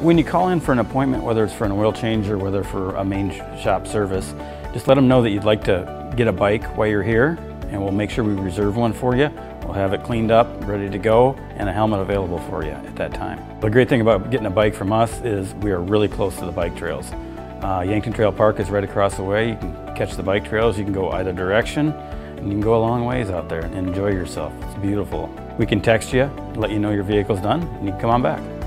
When you call in for an appointment, whether it's for an oil change or whether for a main shop service, just let them know that you'd like to get a bike while you're here and we'll make sure we reserve one for you. We'll have it cleaned up, ready to go, and a helmet available for you at that time. The great thing about getting a bike from us is we are really close to the bike trails. Uh, Yankton Trail Park is right across the way. You can catch the bike trails, you can go either direction, and you can go a long ways out there and enjoy yourself. It's beautiful. We can text you, let you know your vehicle's done, and you can come on back.